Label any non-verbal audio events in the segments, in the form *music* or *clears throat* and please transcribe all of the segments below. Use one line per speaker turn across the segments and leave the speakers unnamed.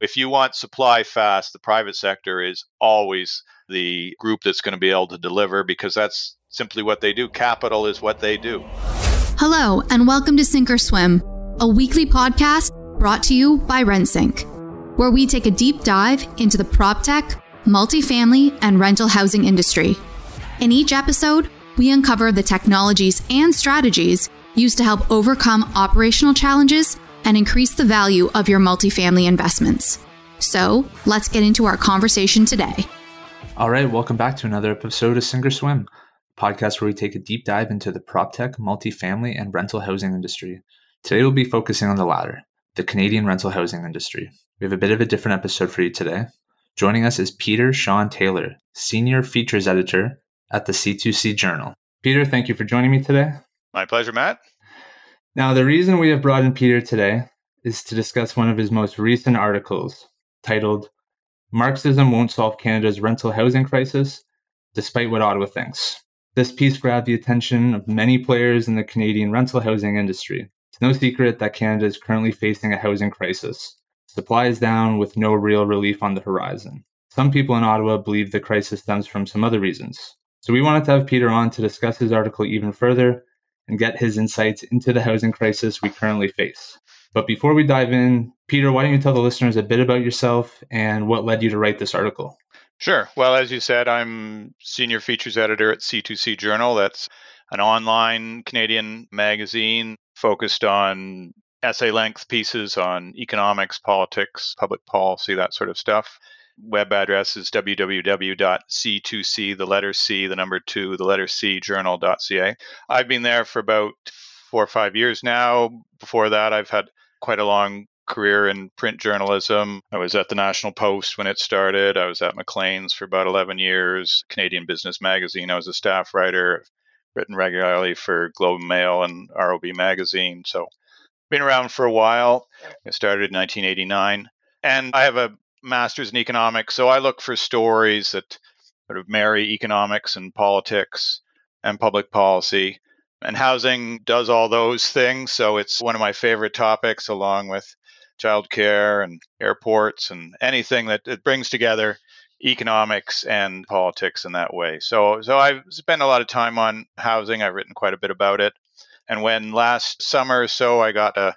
If you want supply fast, the private sector is always the group that's going to be able to deliver because that's simply what they do. Capital is what they do.
Hello, and welcome to Sync or Swim, a weekly podcast brought to you by RentSync, where we take a deep dive into the prop tech, multifamily, and rental housing industry. In each episode, we uncover the technologies and strategies used to help overcome operational challenges and increase the value of your multifamily investments. So, let's get into our conversation today.
All right, welcome back to another episode of Sync or Swim, podcast where we take a deep dive into the prop tech, multifamily, and rental housing industry. Today we'll be focusing on the latter, the Canadian rental housing industry. We have a bit of a different episode for you today. Joining us is Peter Shawn Taylor, Senior Features Editor at the C2C Journal. Peter, thank you for joining me today.
My pleasure, Matt.
Now, the reason we have brought in Peter today is to discuss one of his most recent articles titled Marxism Won't Solve Canada's Rental Housing Crisis, Despite What Ottawa Thinks. This piece grabbed the attention of many players in the Canadian rental housing industry. It's no secret that Canada is currently facing a housing crisis. Supply is down with no real relief on the horizon. Some people in Ottawa believe the crisis stems from some other reasons. So we wanted to have Peter on to discuss his article even further and get his insights into the housing crisis we currently face. But before we dive in, Peter, why don't you tell the listeners a bit about yourself and what led you to write this article?
Sure. Well, as you said, I'm senior features editor at C2C Journal. That's an online Canadian magazine focused on essay length pieces on economics, politics, public policy, that sort of stuff web address is www.c2c, the letter C, the number two, the letter C, journal.ca. I've been there for about four or five years now. Before that, I've had quite a long career in print journalism. I was at the National Post when it started. I was at Maclean's for about 11 years, Canadian Business Magazine. I was a staff writer, written regularly for Globe and Mail and ROB Magazine. So, been around for a while. I started in 1989. And I have a master's in economics, so I look for stories that sort of marry economics and politics and public policy. And housing does all those things, so it's one of my favorite topics, along with childcare and airports and anything that it brings together economics and politics in that way. So, so I've spent a lot of time on housing. I've written quite a bit about it. And when last summer or so I got a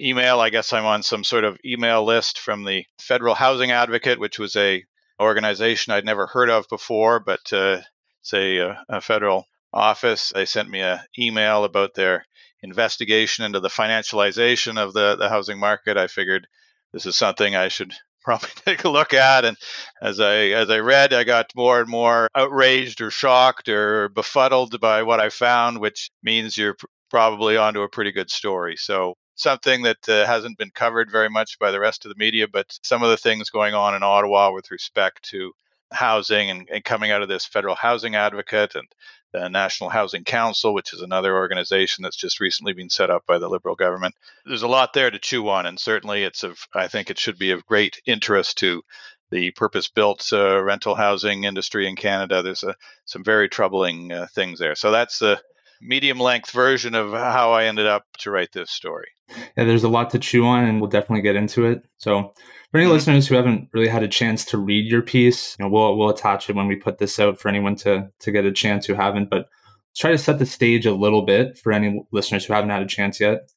email. I guess I'm on some sort of email list from the Federal Housing Advocate, which was a organization I'd never heard of before, but uh, it's a, uh, a, federal office. They sent me an email about their investigation into the financialization of the, the housing market. I figured this is something I should *laughs* probably take a look at. And as I as I read, I got more and more outraged or shocked or befuddled by what I found, which means you're probably onto a pretty good story. So something that uh, hasn't been covered very much by the rest of the media, but some of the things going on in Ottawa with respect to housing and, and coming out of this federal housing advocate and the National Housing Council, which is another organization that's just recently been set up by the Liberal government. There's a lot there to chew on, and certainly it's of I think it should be of great interest to the purpose-built uh, rental housing industry in Canada. There's a, some very troubling uh, things there. So that's the medium length version of how I ended up to write this story.
Yeah, there's a lot to chew on, and we'll definitely get into it. So, for any mm-hmm. listeners who haven't really had a chance to read your piece, you know, we'll we'll attach it when we put this out for anyone to to get a chance who haven't. But let's try to set the stage a little bit for any listeners who haven't had a chance yet.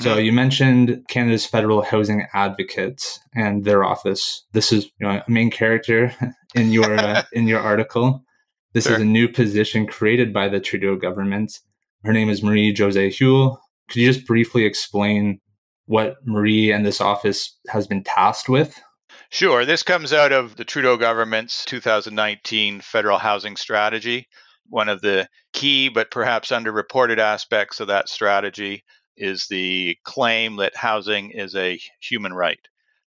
So mm-hmm. you mentioned Canada's Federal Housing advocates and their office. This is you know, a main character *laughs* in your uh, in your article. This sure. is a new position created by the Trudeau government. Her name is Marie-Josée Houle. Could you just briefly explain what Marie and this office has been tasked with?
Sure. This comes out of the Trudeau government's 2019 federal housing strategy. One of the key but perhaps underreported aspects of that strategy is the claim that housing is a human right.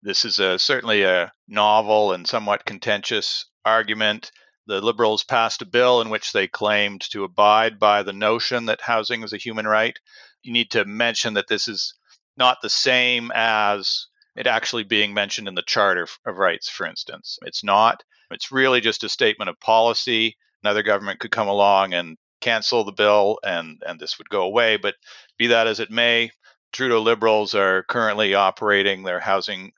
This is a, certainly a novel and somewhat contentious argument the Liberals passed a bill in which they claimed to abide by the notion that housing is a human right. You need to mention that this is not the same as it actually being mentioned in the Charter of Rights, for instance. It's not. It's really just a statement of policy. Another government could come along and cancel the bill and, and this would go away. But be that as it may, Trudeau Liberals are currently operating their housing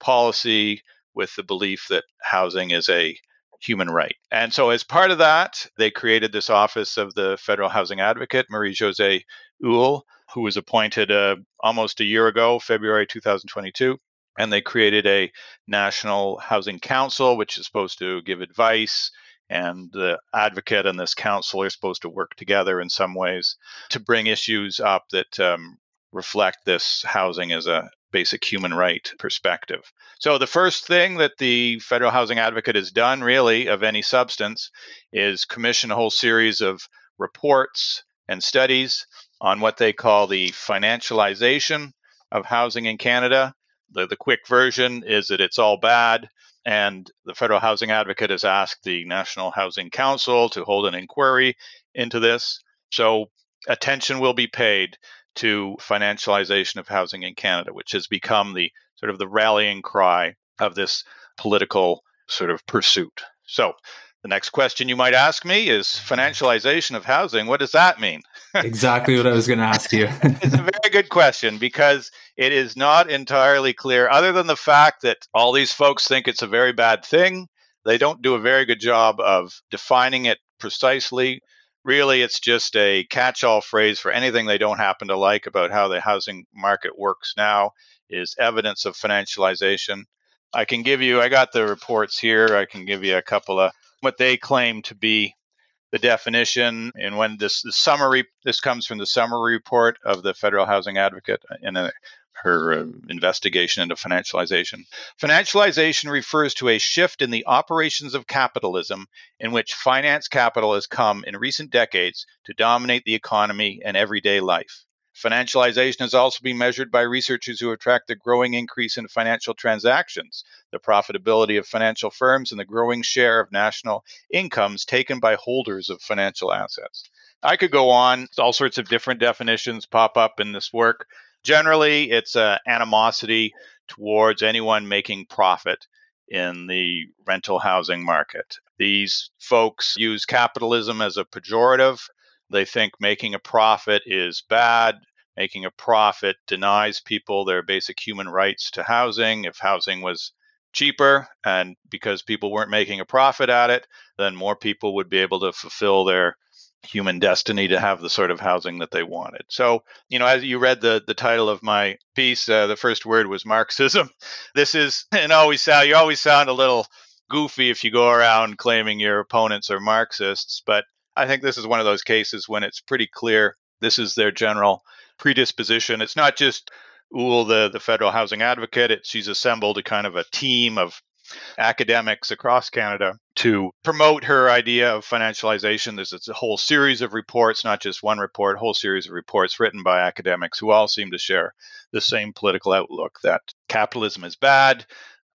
policy with the belief that housing is a human right. And so, as part of that, they created this office of the federal housing advocate, Marie Jose Uhl, who was appointed uh, almost a year ago, February 2022. And they created a National Housing Council, which is supposed to give advice. And the advocate and this council are supposed to work together in some ways to bring issues up that um, reflect this housing as a basic human right perspective. So, the first thing that the Federal Housing Advocate has done, really, of any substance, is commission a whole series of reports and studies on what they call the financialization of housing in Canada. The, the quick version is that it's all bad. And the Federal Housing Advocate has asked the National Housing Council to hold an inquiry into this. So, attention will be paid to financialization of housing in Canada, which has become the sort of the rallying cry of this political sort of pursuit. So, the next question you might ask me is financialization of housing. What does that mean? *laughs*
exactly what I was going to ask you. *laughs*
it's a very good question because it is not entirely clear, other than the fact that all these folks think it's a very bad thing. They don't do a very good job of defining it precisely. Really, it's just a catch all phrase for anything they don't happen to like about how the housing market works now, is evidence of financialization. I can give you, I got the reports here. I can give you a couple of what they claim to be the definition. And when this the summary, this comes from the summary report of the Federal Housing Advocate in a, her uh, investigation into financialization. Financialization refers to a shift in the operations of capitalism in which finance capital has come in recent decades to dominate the economy and everyday life. Financialization has also been measured by researchers who tracked the growing increase in financial transactions, the profitability of financial firms, and the growing share of national incomes taken by holders of financial assets. I could go on, all sorts of different definitions pop up in this work. Generally, it's an animosity towards anyone making profit in the rental housing market. These folks use capitalism as a pejorative. They think making a profit is bad making a profit denies people their basic human rights to housing. If housing was cheaper and because people weren't making a profit at it, then more people would be able to fulfill their human destiny to have the sort of housing that they wanted. So, you know, as you read the the title of my piece, uh, the first word was Marxism. *laughs* This is and always sound you always sound a little goofy if you go around claiming your opponents are Marxists, but I think this is one of those cases when it's pretty clear this is their general predisposition. It's not just Houle, the, the federal housing advocate. It, she's assembled a kind of a team of academics across Canada to promote her idea of financialization. There's a whole series of reports, not just one report, whole series of reports written by academics who all seem to share the same political outlook that capitalism is bad,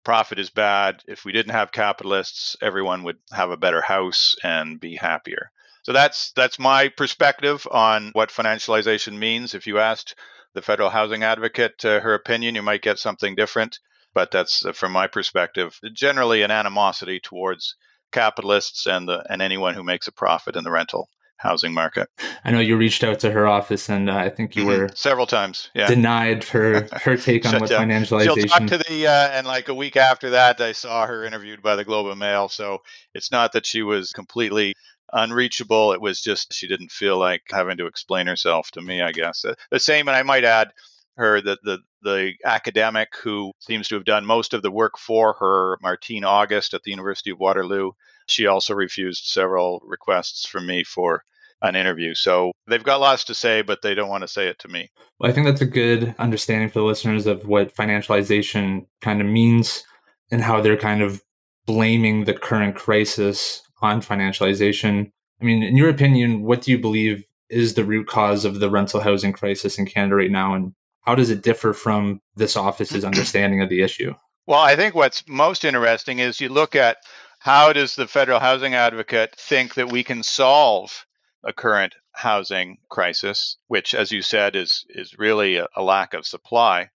profit is bad. If we didn't have capitalists, everyone would have a better house and be happier. So that's that's my perspective on what financialization means. If you asked the federal housing advocate uh, her opinion, you might get something different. But that's uh, from my perspective, generally an animosity towards capitalists and the, and anyone who makes a profit in the rental housing market.
I know you reached out to her office, and uh, I think you mm-hmm. were
several times. Yeah,
denied for *laughs* her take on what down. financialization. She'll talk
to the uh, and like a week after that, I saw her interviewed by the Globe and Mail. So it's not that she was completely unreachable. It was just she didn't feel like having to explain herself to me. I guess uh, the same, and I might add her that the the academic who seems to have done most of the work for her, Martine August at the University of Waterloo. She also refused several requests from me for an interview. So they've got lots to say, but they don't want to say it to me.
Well, I think that's a good understanding for the listeners of what financialization kind of means and how they're kind of blaming the current crisis on financialization. I mean, in your opinion, what do you believe is the root cause of the rental housing crisis in Canada right now? And how does it differ from this office's *clears throat* understanding of the issue?
Well, I think what's most interesting is you look at how does the federal housing advocate think that we can solve a current housing crisis, which, as you said, is is really a, a lack of supply.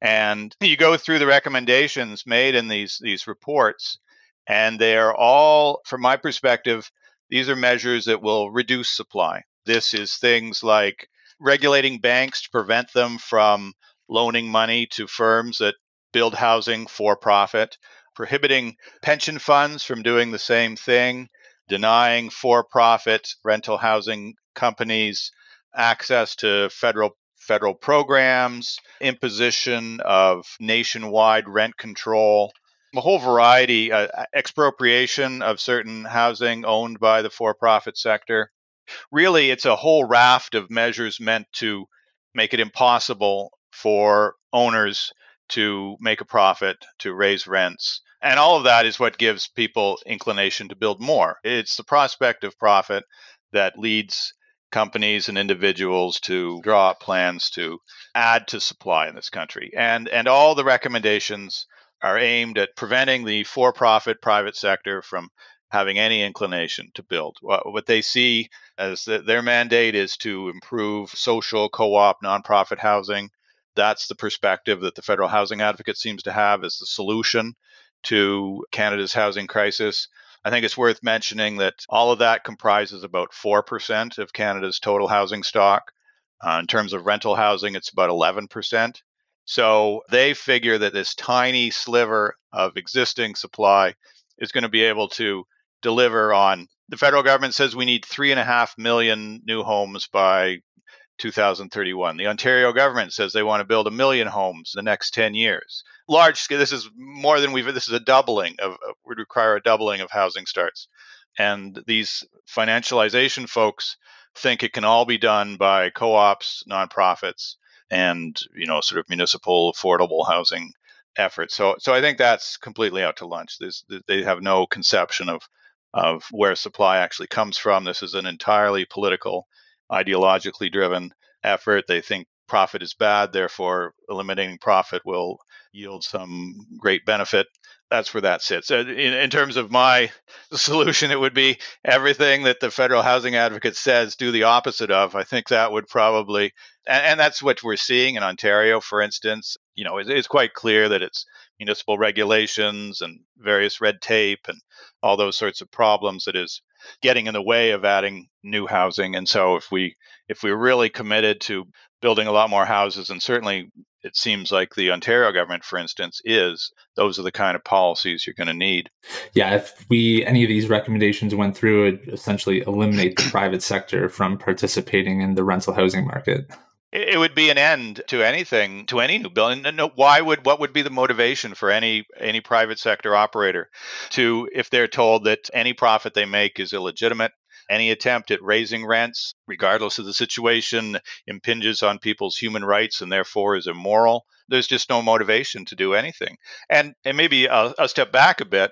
And you go through the recommendations made in these these reports, and they are all, from my perspective, these are measures that will reduce supply. This is things like regulating banks to prevent them from loaning money to firms that build housing for profit, prohibiting pension funds from doing the same thing, denying for profit rental housing companies access to federal federal programs, imposition of nationwide rent control, a whole variety, uh, expropriation of certain housing owned by the for profit sector. Really, it's a whole raft of measures meant to make it impossible for owners to make a profit, to raise rents. And all of that is what gives people inclination to build more. It's the prospect of profit that leads companies and individuals to draw up plans to add to supply in this country. And and all the recommendations are aimed at preventing the for-profit private sector from having any inclination to build. What they see as their mandate is to improve social, co-op, nonprofit housing. That's the perspective that the federal housing advocate seems to have as the solution to Canada's housing crisis. I think it's worth mentioning that all of that comprises about 4% of Canada's total housing stock. Uh, in terms of rental housing, it's about 11%. So they figure that this tiny sliver of existing supply is going to be able to deliver on. The federal government says we need three and a half million new homes by 2031. The Ontario government says they want to build a million homes the next 10 years. Large scale, this is more than we've, this is a doubling of, would require a doubling of housing starts. And these financialization folks think it can all be done by co ops, nonprofits, and, you know, sort of municipal affordable housing efforts. So, so I think that's completely out to lunch. There's, they have no conception of, of where supply actually comes from. This is an entirely political ideologically driven effort. They think profit is bad, therefore, eliminating profit will yield some great benefit. That's where that sits. In, in, terms of my *laughs* solution, it would be everything that the federal housing advocate says do the opposite of. I think that would probably, and, and that's what we're seeing in Ontario, for instance. You know, it, it's quite clear that it's municipal regulations and various red tape and all those sorts of problems that is getting in the way of adding new housing. And so if we if we're really committed to building a lot more houses, and certainly it seems like the Ontario government, for instance, is, those are the kind of policies you're going to need.
Yeah, if we any of these recommendations went through, it essentially eliminate the private sector from participating in the rental housing market
it would be an end to anything to any new building and why would what would be the motivation for any any private sector operator to if they're told that any profit they make is illegitimate any attempt at raising rents regardless of the situation impinges on people's human rights and therefore is immoral there's just no motivation to do anything. And and maybe I'll step back a bit.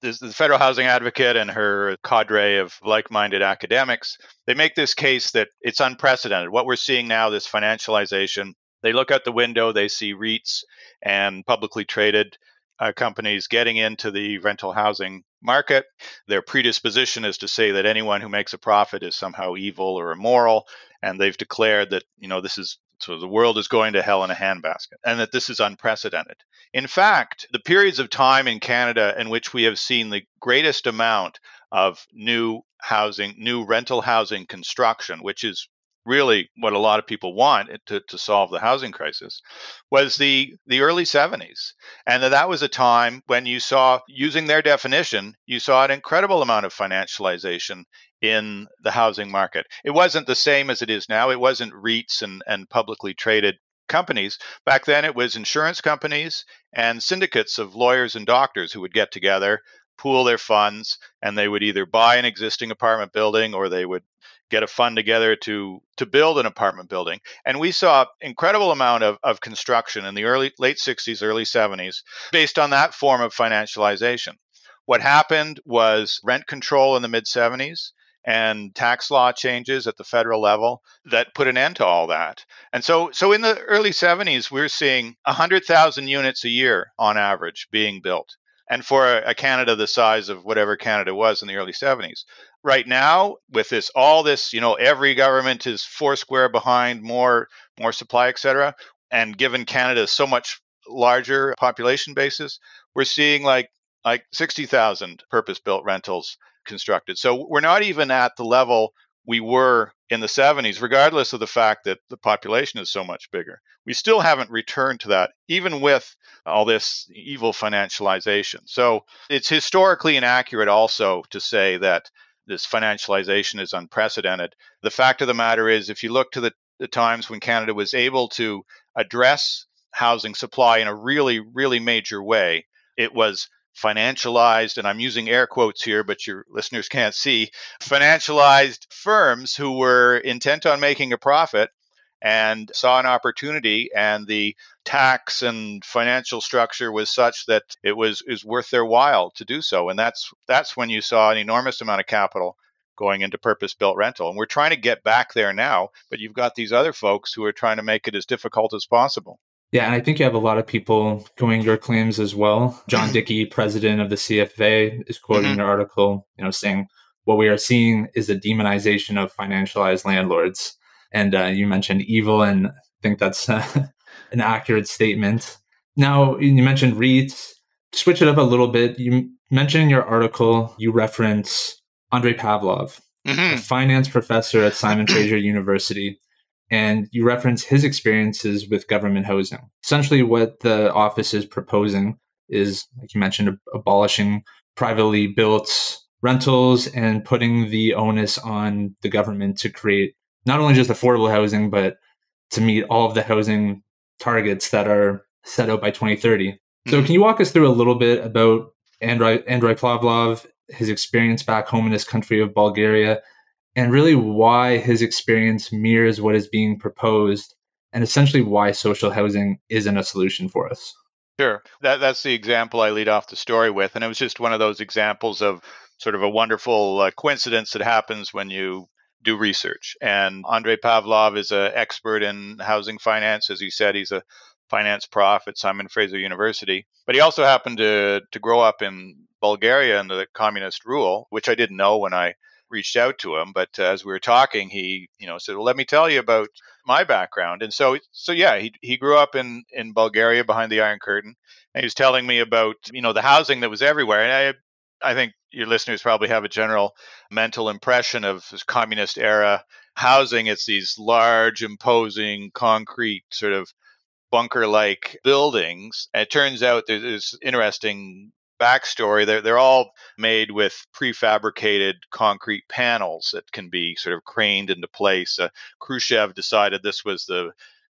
There's the federal housing advocate and her cadre of like-minded academics. They make this case that it's unprecedented. What we're seeing now, this financialization. They look out the window, they see REITs and publicly traded uh, companies getting into the rental housing market. Their predisposition is to say that anyone who makes a profit is somehow evil or immoral, and they've declared that you know this is so the world is going to hell in a handbasket, and that this is unprecedented. In fact, the periods of time in Canada in which we have seen the greatest amount of new housing, new rental housing construction, which is really what a lot of people want to, to solve the housing crisis was the the early 70s and that, that was a time when you saw using their definition you saw an incredible amount of financialization in the housing market. It wasn't the same as it is now. It wasn't REITs and, and publicly traded companies. Back then it was insurance companies and syndicates of lawyers and doctors who would get together pool their funds and they would either buy an existing apartment building or they would get a fund together to to build an apartment building and we saw incredible amount of, of construction in the early late 60s early 70s based on that form of financialization what happened was rent control in the mid 70s and tax law changes at the federal level that put an end to all that. And so so in the early 70s we're seeing 100,000 units a year on average being built. And for a, a Canada the size of whatever Canada was in the early 70s, right now with this all this you know every government is four square behind more more supply etc and given canada so much larger population basis we're seeing like like 60,000 purpose built rentals constructed so we're not even at the level we were in the 70s, regardless of the fact that the population is so much bigger. We still haven't returned to that, even with all this evil financialization. So it's historically inaccurate also to say that this financialization is unprecedented. The fact of the matter is, if you look to the, the times when Canada was able to address housing supply in a really, really major way, it was financialized, and I'm using air quotes here, but your listeners can't see, financialized firms who were intent on making a profit and saw an opportunity and the tax and financial structure was such that it was is worth their while to do so and that's that's when you saw an enormous amount of capital going into purpose built rental and we're trying to get back there now but you've got these other folks who are trying to make it as difficult as possible
yeah, and I think you have a lot of people going your claims as well. John mm-hmm. President of the CFA, is quoting mm-hmm. an article, you know, saying what we are seeing is a demonization of financialized landlords. And uh, you mentioned evil, and I think that's uh, *laughs* an accurate statement. Now, you mentioned REITs. Switch it up a little bit. You mentioned in your article, you reference Andrei Pavlov, mm-hmm. a finance professor at Simon Fraser University and you reference his experiences with government housing. Essentially, what the office is proposing is, like you mentioned, abolishing privately built rentals and putting the onus on the government to create not only just affordable housing, but to meet all of the housing targets that are set out by 2030. Mm-hmm. So, can you walk us through a little bit about Andrei, Andrei Pavlov, his experience back home in his country of Bulgaria, and really why his experience mirrors what is being proposed and essentially why social housing isn't a solution for us.
Sure. That, that's the example I lead off the story with. And it was just one of those examples of sort of a wonderful uh, coincidence that happens when you do research. And Andrei Pavlov is an expert in housing finance. As he said, he's a finance prof at Simon Fraser University. But he also happened to, to grow up in Bulgaria under the communist rule, which I didn't know when I reached out to him, but uh, as we were talking, he you know said, "Well, let me tell you about my background." And so so yeah, he he grew up in in Bulgaria behind the Iron Curtain, and he was telling me about you know the housing that was everywhere. And I I think your listeners probably have a general mental impression of this communist era housing. It's these large, imposing, concrete sort of bunker like buildings. And it turns out there's interesting backstory, they're, they're all made with prefabricated concrete panels that can be sort of craned into place. Uh, Khrushchev decided this was the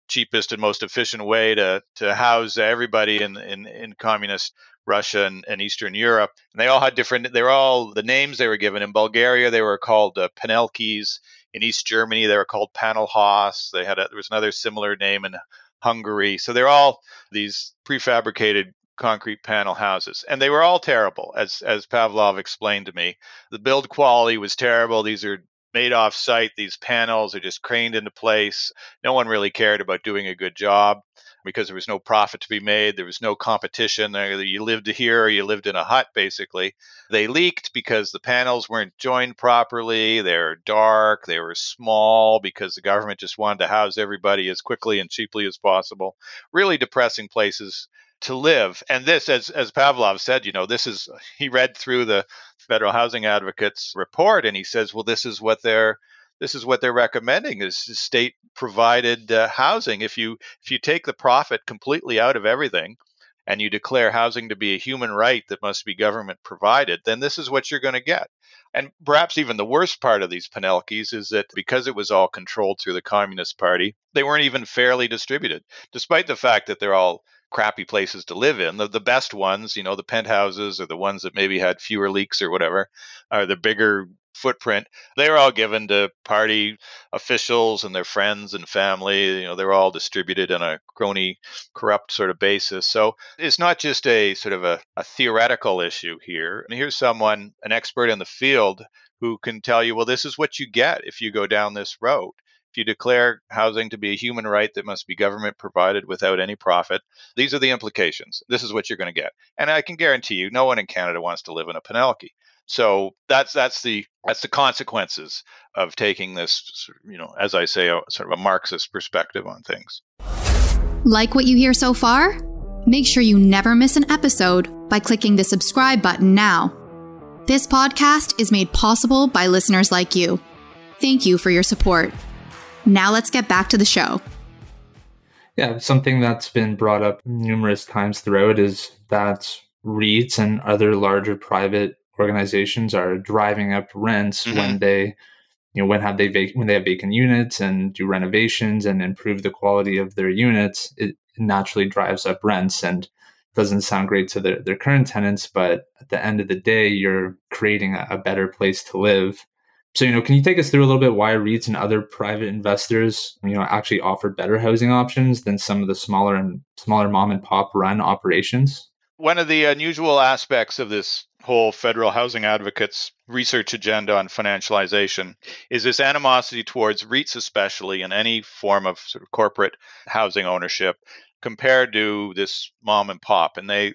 cheapest and most efficient way to, to house everybody in, in, in communist Russia and, and, Eastern Europe. And they all had different, they were all, the names they were given. In Bulgaria, they were called uh, Panelkis. In East Germany, they were called Panelhaus. They had a, there was another similar name in Hungary. So they're all these prefabricated concrete panel houses and they were all terrible as as Pavlov explained to me the build quality was terrible these are made off site these panels are just craned into place. No one really cared about doing a good job because there was no profit to be made there was no competition uh, you lived here or you lived in a hut basically. They leaked because the panels weren't joined properly they're dark they were small because the government just wanted to house everybody as quickly and cheaply as possible. Really depressing places to live. And this, as as Pavlov said, you know, this is he read through the Federal Housing Advocates report, and he says, well, this is what they're this is what they're recommending is state provided uh, housing. If you if you take the profit completely out of everything, and you declare housing to be a human right that must be government provided, then this is what you're going to get. And perhaps even the worst part of these Panelkis is that because it was all controlled through the Communist Party, they weren't even fairly distributed, despite the fact that they're all crappy places to live in. The, the best ones, you know, the penthouses or the ones that maybe had fewer leaks or whatever, are the bigger footprint. They were all given to party officials and their friends and family. You know, they were all distributed on a crony, corrupt sort of basis. So it's not just a sort of a, a theoretical issue here. And here's someone, an expert in the field, who can tell you, well, this is what you get if you go down this road. If you declare housing to be a human right that must be government provided without any profit, these are the implications. This is what you're going to get. And I can guarantee you, no one in Canada wants to live in a Panelki. So that's that's the that's the consequences of taking this, you know, as I say, a, sort of a Marxist perspective on things.
Like what you hear so far? Make sure you never miss an episode by clicking the subscribe button now. This podcast is made possible by listeners like you. Thank you for your support. Now let's get back to the show.
Yeah, something that's been brought up numerous times throughout is that REITs and other larger private organizations are driving up rents mm-hmm. when they you know when have they vac- when they have vacant units and do renovations and improve the quality of their units it naturally drives up rents and doesn't sound great to their, their current tenants but at the end of the day you're creating a, a better place to live so, you know, can you take us through a little bit why REITs and other private investors, you know, actually offer better housing options than some of the smaller and smaller mom and pop run operations?
One of the unusual aspects of this whole federal housing advocates research agenda on financialization is this animosity towards REITs, especially in any form of sort of corporate housing ownership, compared to this mom and pop. And they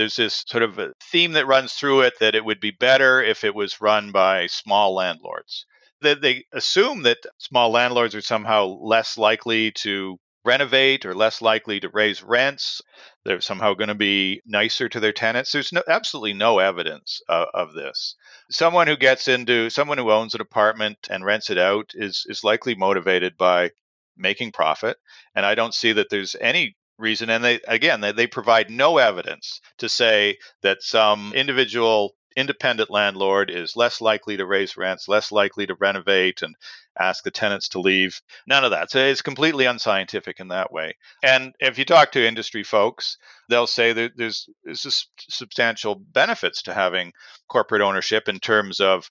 there's this sort of theme that runs through it that it would be better if it was run by small landlords. That they assume that small landlords are somehow less likely to renovate or less likely to raise rents. They're somehow going to be nicer to their tenants. There's no, absolutely no evidence uh, of this. Someone who gets into someone who owns an apartment and rents it out is is likely motivated by making profit, and I don't see that there's any reason. And they again they, they provide no evidence to say that some individual independent landlord is less likely to raise rents, less likely to renovate and ask the tenants to leave. None of that. So it's completely unscientific in that way. And if you talk to industry folks, they'll say that there's, there's substantial benefits to having corporate ownership in terms of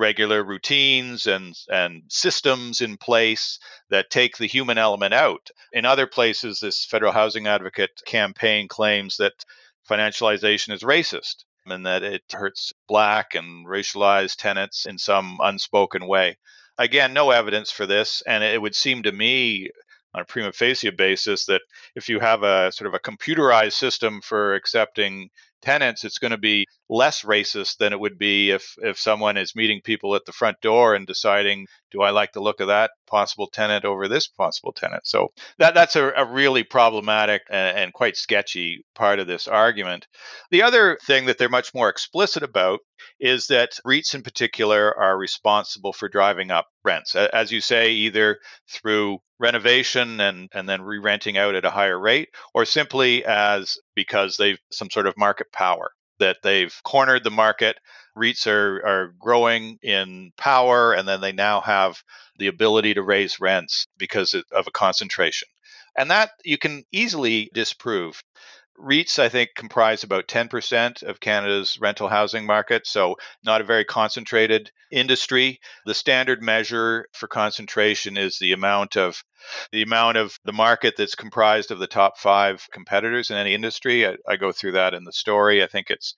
regular routines and and systems in place that take the human element out. In other places, this federal housing advocate campaign claims that financialization is racist and that it hurts black and racialized tenants in some unspoken way. Again, no evidence for this, and it would seem to me on a prima facie basis that if you have a sort of a computerized system for accepting tenants, it's going to be less racist than it would be if if someone is meeting people at the front door and deciding, do I like the look of that possible tenant over this possible tenant? So that that's a, a really problematic and, and quite sketchy part of this argument. The other thing that they're much more explicit about is that REITs in particular are responsible for driving up rents, as you say, either through renovation and, and then re-renting out at a higher rate, or simply as because they've some sort of market power that they've cornered the market. REITs are, are growing in power, and then they now have the ability to raise rents because of a concentration. And that you can easily disprove. REITs, I think, comprise about 10% of Canada's rental housing market, so not a very concentrated industry. The standard measure for concentration is the amount of the amount of the market that's comprised of the top five competitors in any industry. I, I go through that in the story. I think it's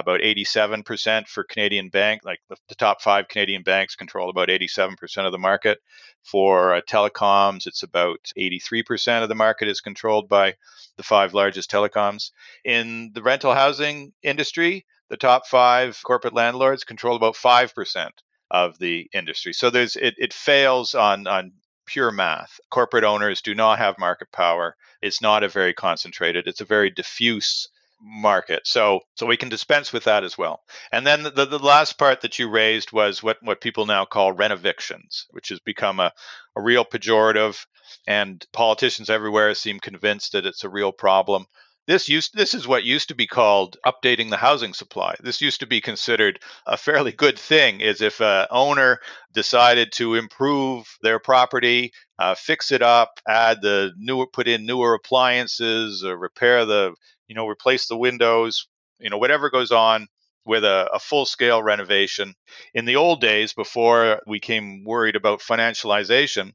about 87% for Canadian bank, like the, the, top five Canadian banks control about 87% of the market. For uh, telecoms, it's about 83% of the market is controlled by the five largest telecoms. In the rental housing industry, the top five corporate landlords control about 5% of the industry. So there's it, it fails on on pure math. Corporate owners do not have market power. It's not a very concentrated, it's a very diffuse market. So so we can dispense with that as well. And then the, the last part that you raised was what, what people now call renovictions, which has become a, a real pejorative and politicians everywhere seem convinced that it's a real problem. This used this is what used to be called updating the housing supply. This used to be considered a fairly good thing. Is if a owner decided to improve their property, uh, fix it up, add the newer, put in newer appliances, or repair the, you know, replace the windows, you know, whatever goes on with a, a full scale renovation. In the old days, before we came worried about financialization,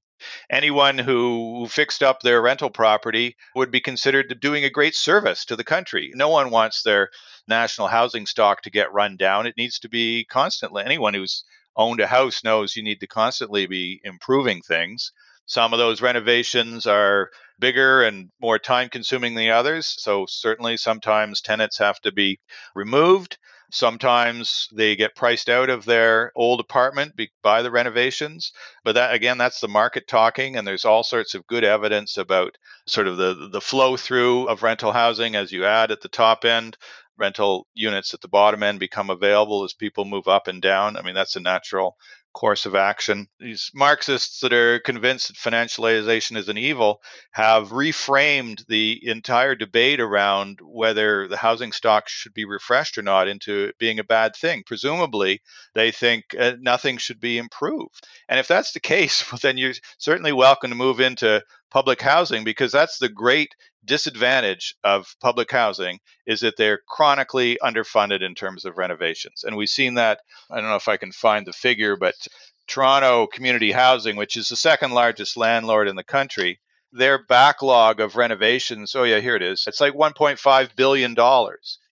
anyone who fixed up their rental property would be considered doing a great service to the country. No one wants their national housing stock to get run down. It needs to be constantly. Anyone who's owned a house knows you need to constantly be improving things. Some of those renovations are bigger and more time consuming than others. So, certainly, sometimes tenants have to be removed. Sometimes they get priced out of their old apartment by the renovations. But that again, that's the market talking, and there's all sorts of good evidence about sort of the the flow through of rental housing as you add at the top end. Rental units at the bottom end become available as people move up and down. I mean, that's a natural course of action. These Marxists that are convinced that financialization is an evil have reframed the entire debate around whether the housing stock should be refreshed or not into being a bad thing. Presumably, they think uh, nothing should be improved. And if that's the case, *laughs* well, then you're certainly welcome to move into public housing because that's the great disadvantage of public housing is that they're chronically underfunded in terms of renovations. And we've seen that. I don't know if I can find the figure, but Toronto Community Housing, which is the second largest landlord in the country, their backlog of renovations, oh, yeah, here it is. It's like $1.5 billion.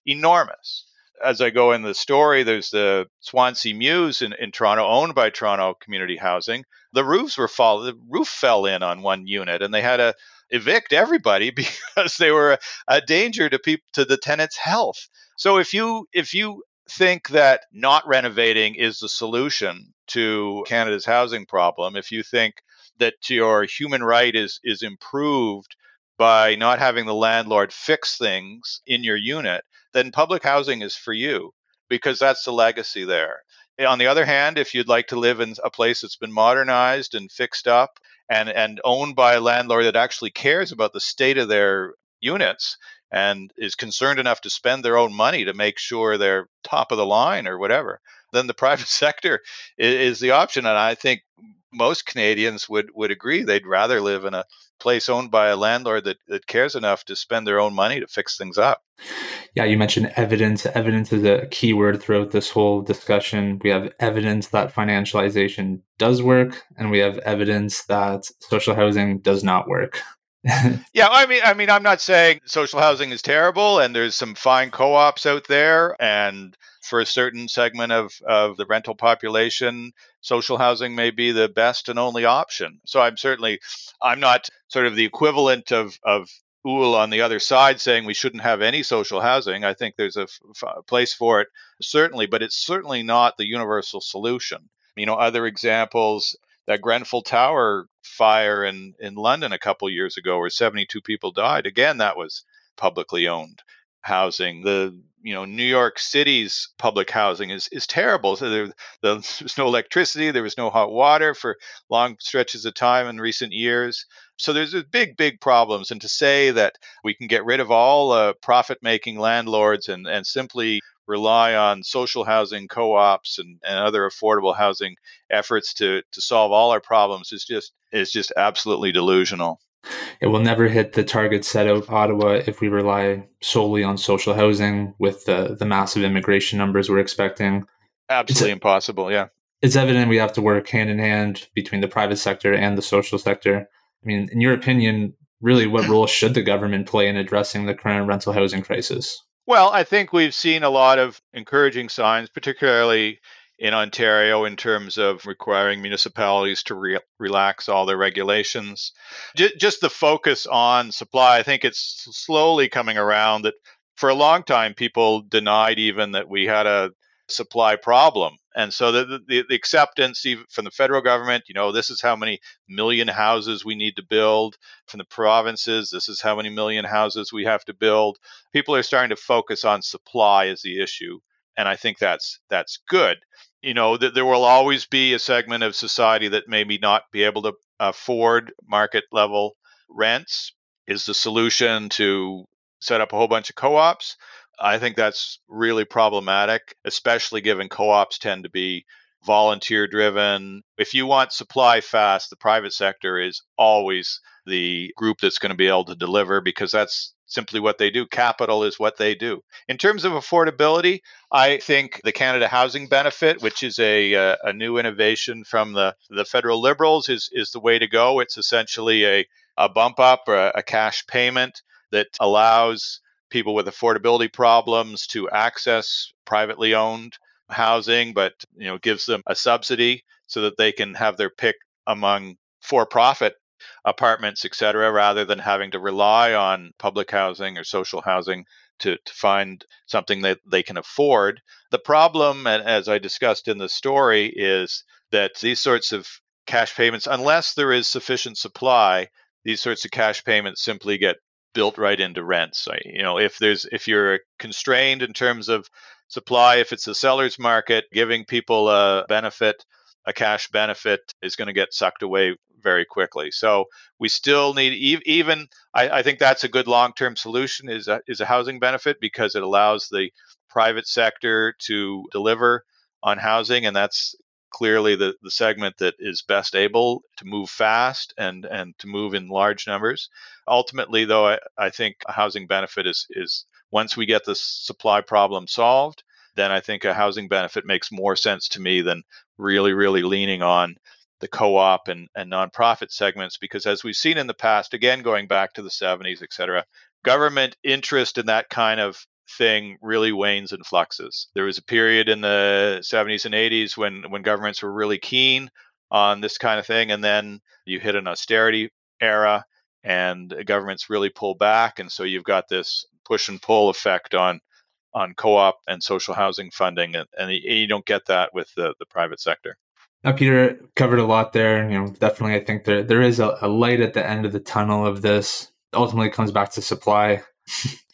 Enormous. As I go in the story, there's the Swansea Mews in, in Toronto, owned by Toronto Community Housing. The roofs were fall. The roof fell in on one unit, and they had to evict everybody *laughs* because they were a, a danger to people to the tenants' health. So if you if you think that not renovating is the solution to Canada's housing problem, if you think that your human right is is improved by not having the landlord fix things in your unit, then public housing is for you because that's the legacy there. Eh, on the other hand, if you'd like to live in a place that's been modernized and fixed up and, and owned by a landlord that actually cares about the state of their units and is concerned enough to spend their own money to make sure they're top of the line or whatever, then the *laughs* private sector is, is the option. And I think most Canadians would, would agree they'd rather live in a place owned by a landlord that, that cares enough to spend their own money to fix things up.
Yeah, you mentioned evidence. Evidence is a key word throughout this whole discussion. We have evidence that financialization does work, and we have evidence that social housing does not work. *laughs*
yeah, I mean, I mean, I'm not saying social housing is terrible, and there's some fine co-ops out there, and for a certain segment of, of the rental population, social housing may be the best and only option. So I'm certainly, I'm not sort of the equivalent of, of Houle on the other side saying we shouldn't have any social housing. I think there's a, place for it, certainly, but it's certainly not the universal solution. You know, other examples, that Grenfell Tower fire in, in London a couple years ago where 72 people died. Again, that was publicly owned housing. The you know New York City's public housing is is terrible. So there, *laughs* there was no electricity, there was no hot water for long stretches of time in recent years. So there's big, big problems. And to say that we can get rid of all uh, profit-making landlords and and simply rely on social housing co-ops and, and other affordable housing efforts to to solve all our problems is just is just absolutely delusional.
It will never hit the target set out Ottawa if we rely solely on social housing with the, the massive immigration numbers we're expecting.
Absolutely it's, impossible, yeah.
It's evident we have to work hand in hand between the private sector and the social sector. I mean, in your opinion, really what role should the government play in addressing the current rental housing crisis?
Well, I think we've seen a lot of encouraging signs, particularly in Ontario in terms of requiring municipalities to re- relax all their regulations. J- just the focus on supply, I think it's slowly coming around that for a long time people denied even that we had a supply problem. And so the, the, the acceptance from the federal government, you know, this is how many million houses we need to build. From the provinces, this is how many million houses we have to build. People are starting to focus on supply as the issue. And I think that's that's good you know that there will always be a segment of society that maybe not be able to afford market level rents is the solution to set up a whole bunch of co-ops i think that's really problematic especially given co-ops tend to be volunteer driven if you want supply fast the private sector is always the group that's going to be able to deliver because that's simply what they do. Capital is what they do. In terms of affordability, I think the Canada Housing Benefit, which is a, a, uh, a new innovation from the, the federal Liberals, is, is the way to go. It's essentially a, a bump up or a, a cash payment that allows people with affordability problems to access privately owned housing, but you know gives them a subsidy so that they can have their pick among for-profit apartments, et cetera, rather than having to rely on public housing or social housing to, to find something that they can afford. The problem, as I discussed in the story, is that these sorts of cash payments, unless there is sufficient supply, these sorts of cash payments simply get built right into rents. You know, if there's if you're constrained in terms of supply, if it's a seller's market, giving people a benefit a cash benefit is going to get sucked away very quickly. So we still need even. I, I think that's a good long-term solution is a, is a housing benefit because it allows the private sector to deliver on housing, and that's clearly the, the segment that is best able to move fast and, and to move in large numbers. Ultimately, though, I, I think a housing benefit is, is once we get the supply problem solved, then I think a housing benefit makes more sense to me than really, really leaning on the co-op and, and nonprofit segments because as we've seen in the past, again going back to the 70s, et cetera, government interest in that kind of thing really wanes and fluxes. There was a period in the 70s and 80s when when governments were really keen on this kind of thing, and then you hit an austerity era, and governments really pull back, and so you've got this push and pull effect on on co-op and social housing funding, and, and you don't get that with the, the private sector.
Now, Peter covered a lot there. You know, definitely, I think there there is a, a light at the end of the tunnel of this. Ultimately, it comes back to supply. *laughs*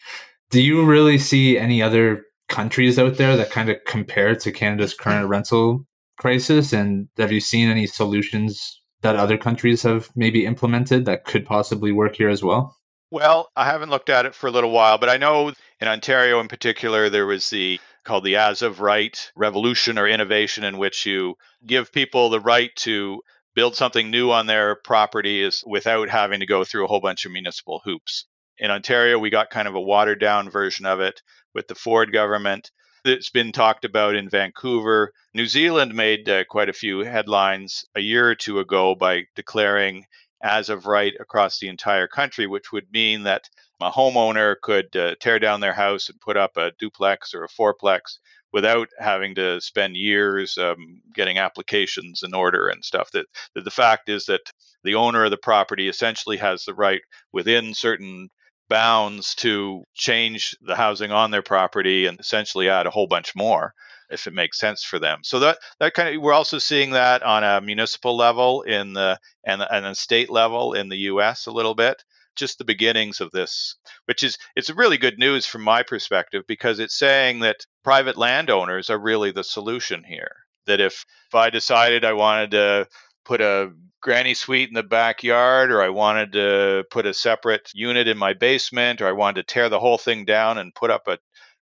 Do you really see any other countries out there that kind of compare to Canada's current mm. rental crisis? And have you seen any solutions that other countries have maybe implemented that could possibly work here as well?
Well, I haven't looked at it for a little while, but I know in Ontario in particular, there was the called the as of right revolution or innovation in which you give people the right to build something new on their property is without having to go through a whole bunch of municipal hoops. In Ontario, we got kind of a watered down version of it with the Ford government. It's been talked about in Vancouver. New Zealand made uh, quite a few headlines a year or two ago by declaring as of right across the entire country, which would mean that a homeowner could uh, tear down their house and put up a duplex or a fourplex without having to spend years um, getting applications in order and stuff. That, that the fact is that the owner of the property essentially has the right within certain bounds to change the housing on their property and essentially add a whole bunch more if it makes sense for them. So that that kind of we're also seeing that on a municipal level in the and and a state level in the U.S. a little bit. Just the beginnings of this, which is it's really good news from my perspective because it's saying that private landowners are really the solution here. That if if I decided I wanted to put a granny suite in the backyard or I wanted to put a separate unit in my basement or I wanted to tear the whole thing down and put up a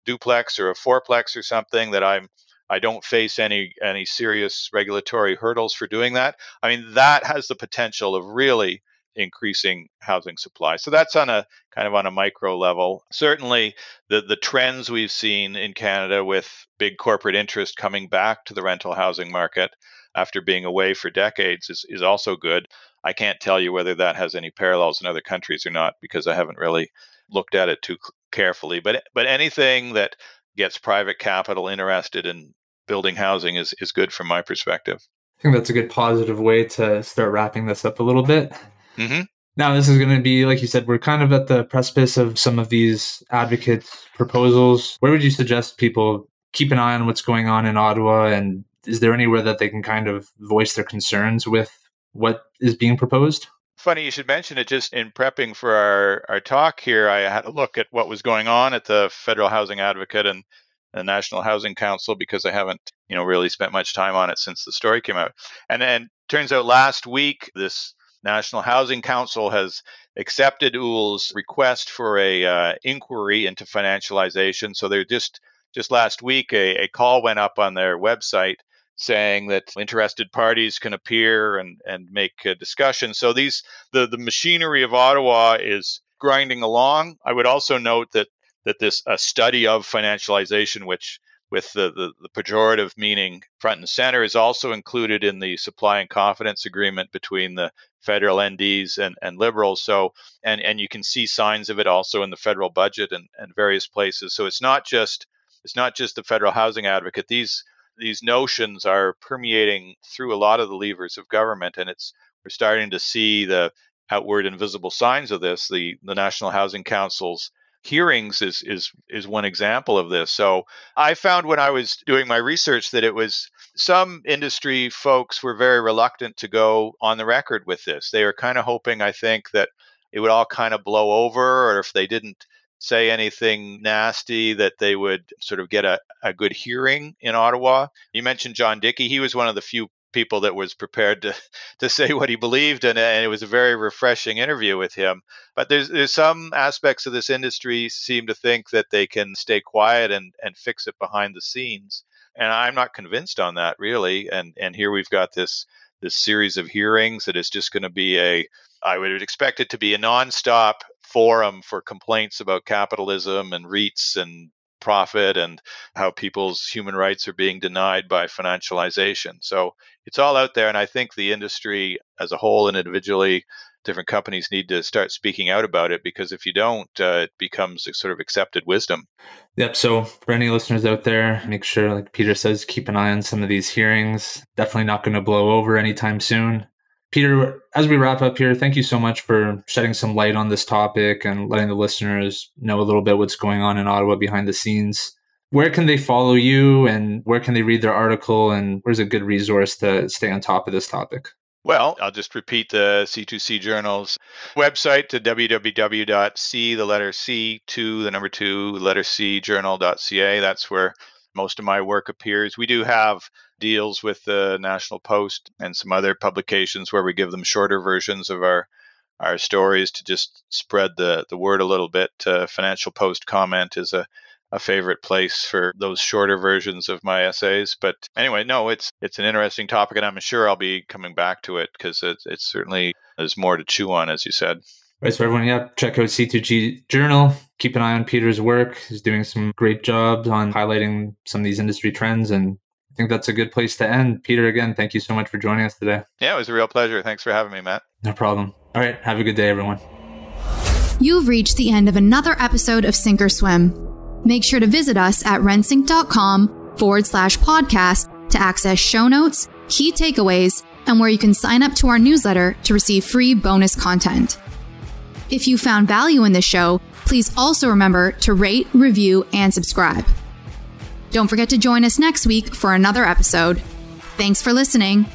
duplex or a fourplex or something that I'm I don't face any any serious regulatory hurdles for doing that. I mean that has the potential of really increasing housing supply. So that's on a kind of on a micro level. Certainly the the trends we've seen in Canada with big corporate interest coming back to the rental housing market after being away for decades is, is also good. I can't tell you whether that has any parallels in other countries or not because I haven't really looked at it too carefully. But but anything that gets private capital interested in building housing is, is good from my perspective.
I think that's a good positive way to start wrapping this up a little bit.
Mm-hmm.
Now, this is going to be, like you said, we're kind of at the precipice of some of these advocates' proposals. Where would you suggest people keep an eye on what's going on in Ottawa and is there anywhere that they can kind of voice their concerns with what is being proposed?
Funny you should mention it. Just in prepping for our, our talk here, I had a look at what was going on at the Federal Housing Advocate and the National Housing Council because I haven't, you know, really spent much time on it since the story came out. And then turns out last week this National Housing Council has accepted Houle's request for a uh, inquiry into financialization. So they're just just last week a, a call went up on their website saying that interested parties can appear and, and make a discussion. So these the, the machinery of Ottawa is grinding along. I would also note that that this a study of financialization, which with the, the, the, pejorative meaning front and center, is also included in the supply and confidence agreement between the federal NDs and, and liberals. So and, and you can see signs of it also in the federal budget and, and various places. So it's not just it's not just the federal housing advocate. These these notions are permeating through a lot of the levers of government, and it's we're starting to see the outward and visible signs of this. The the National Housing Council's hearings is is is one example of this. So I found when I was doing my research that it was some industry folks were very reluctant to go on the record with this. They were kind of hoping, I think, that it would all kind of blow over, or if they didn't say anything nasty that they would sort of get a, a good hearing in Ottawa. You mentioned John Dickey. He was one of the few people that was prepared to *laughs* to say what he believed, and, and it was a very refreshing interview with him. But there's there's some aspects of this industry seem to think that they can stay quiet and and fix it behind the scenes, and I'm not convinced on that really. And and here we've got this this series of hearings that is just going to be a I would expect it to be a nonstop forum for complaints about capitalism and REITs and profit and how people's human rights are being denied by financialization. So it's all out there. And I think the industry as a whole and individually, different companies need to start speaking out about it because if you don't, uh, it becomes a sort of accepted wisdom.
Yep. So for any listeners out there, make sure, like Peter says, keep an eye on some of these hearings. Definitely not going to blow over anytime soon. Peter, as we wrap up here, thank you so much for shedding some light on this topic and letting the listeners know a little bit what's going on in Ottawa behind the scenes. Where can they follow you and where can they read their article and where's a good resource to stay on top of this topic?
Well, I'll just repeat the C2C Journal's website to www.c, the letter C, to the number two, letter C, journal.ca. That's where most of my work appears. We do have deals with the National Post and some other publications where we give them shorter versions of our our stories to just spread the, the word a little bit. Uh, Financial Post comment is a, a favorite place for those shorter versions of my essays. But anyway, no, it's it's an interesting topic, and I'm sure I'll be coming back to it because it, certainly there's more to chew on, as you said.
Right, so everyone, yeah, check out C2C Journal. Keep an eye on Peter's work. He's doing some great jobs on highlighting some of these industry trends, and I think that's a good place to end. Peter, again, thank you so much for joining us today.
Yeah, it was a real pleasure. Thanks for having me, Matt.
No problem. All right, have a good day, everyone.
You've reached the end of another episode of Sync or Swim. Make sure to visit us at rentsync.com forward slash podcast to access show notes, key takeaways, and where you can sign up to our newsletter to receive free bonus content. If you found value in this show, please also remember to rate, review, and subscribe. Don't forget to join us next week for another episode. Thanks for listening.